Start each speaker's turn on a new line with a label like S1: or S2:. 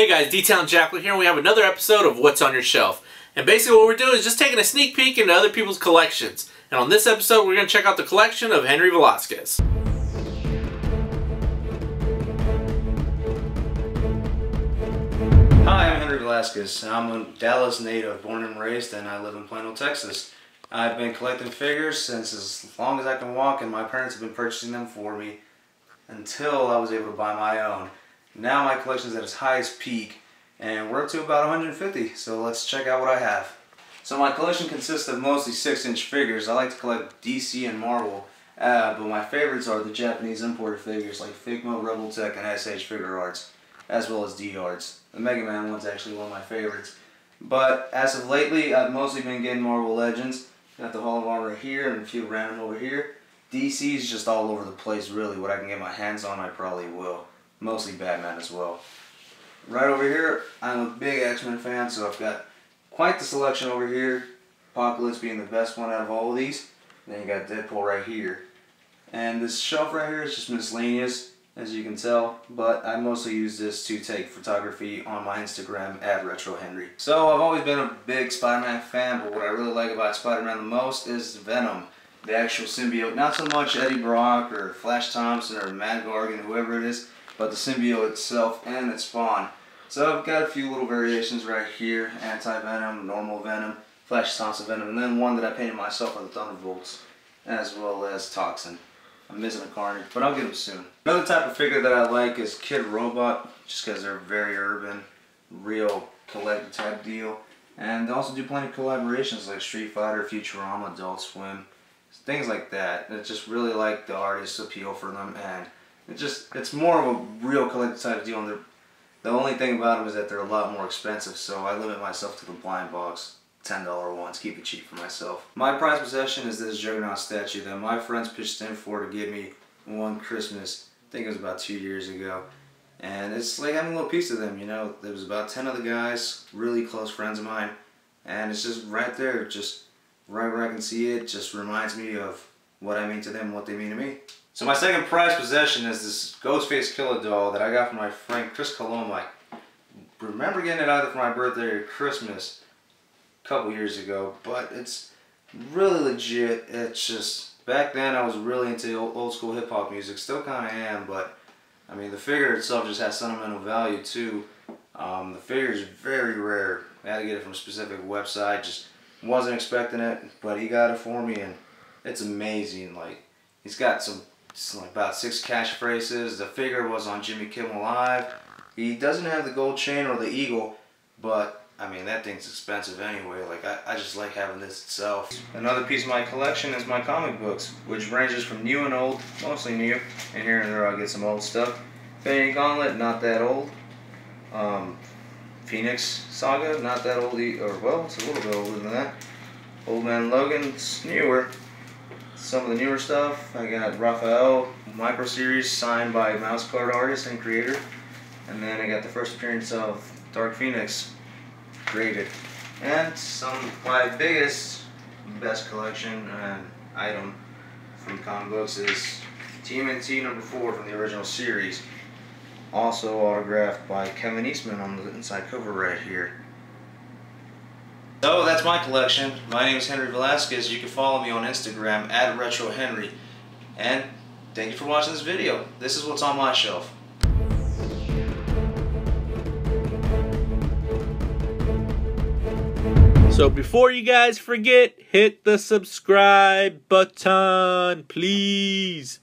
S1: Hey guys, D-Town Jacqueline here, and we have another episode of What's on Your Shelf. And basically what we're doing is just taking a sneak peek into other people's collections. And on this episode, we're going to check out the collection of Henry Velasquez.
S2: Hi, I'm Henry Velasquez. I'm a Dallas native, born and raised, and I live in Plano, Texas. I've been collecting figures since as long as I can walk, and my parents have been purchasing them for me until I was able to buy my own. Now my collection is at its highest peak and we're up to about 150 so let's check out what I have. So my collection consists of mostly 6 inch figures. I like to collect DC and Marvel uh, but my favorites are the Japanese imported figures like Figma, Revoltech, and SH Figuarts as well as D-Arts. The Mega Man one's actually one of my favorites. But as of lately I've mostly been getting Marvel Legends. Got the Hall of Armor here and a few random over here. DC's just all over the place really. What I can get my hands on I probably will mostly Batman as well. Right over here, I'm a big X-Men fan, so I've got quite the selection over here. Apocalypse being the best one out of all of these. Then you got Deadpool right here. And this shelf right here is just miscellaneous, as you can tell, but I mostly use this to take photography on my Instagram at RetroHenry. So I've always been a big Spider-Man fan, but what I really like about Spider-Man the most is Venom. The actual symbiote, not so much Eddie Brock or Flash Thompson or Mac Gargan, whoever it is, but the symbiote itself and its spawn. So I've got a few little variations right here, anti-venom, normal venom, flash Thompson venom, and then one that I painted myself on the Thunderbolts, as well as Toxin. I'm missing a Carnage, but I'll get them soon. Another type of figure that I like is Kidrobot, just because they're very urban, real collector type deal. And they also do plenty of collaborations like Street Fighter, Futurama, Adult Swim, things like that. I just really like the artist's appeal for them and it just it's more of a real collector type of deal. And the only thing about them is that they're a lot more expensive, so I limit myself to the blind box. $10 ones, keep it cheap for myself. My prized possession is this Juggernaut statue that my friends pitched in for to give me one Christmas. I think it was about two years ago. And it's like having a little piece of them, you know. There was about 10 of the guys, really close friends of mine. And it's just right there, just right where I can see it, just reminds me of what I mean to them, what they mean to me. So my second prized possession is this Ghostface Killah doll that I got from my friend Chris Colombo. I remember getting it either for my birthday or Christmas a couple years ago, but it's really legit. It's just, back then I was really into old school hip hop music, still kind of am, but I mean the figure itself just has sentimental value too. Um, the figure is very rare. I had to get it from a specific website, just wasn't expecting it, but he got it for me and it's amazing. Like, he's got some like about six catchphrases. The figure was on Jimmy Kimmel Live. He doesn't have the gold chain or the eagle, but I mean that thing's expensive anyway. Like I, I just like having this itself. Another piece of my collection is my comic books, which ranges from new and old, mostly new, and here and there I'll get some old stuff. Infinity Gauntlet, not that old. Um, Phoenix Saga, not that old, or well, it's a little bit older than that. Old Man Logan, newer some of the newer stuff. I got Raphael Micro Series signed by mouse card artist and creator. And then I got the first appearance of Dark Phoenix graded. And some my biggest, best collection and item from comic books is TMNT number 4 from the original series. Also autographed by Kevin Eastman on the inside cover right here. So that's my collection. My name is Henry Velasquez. You can follow me on Instagram at RetroHenry. And thank you for watching this video. This is what's on my shelf.
S1: So before you guys forget, hit the subscribe button, please.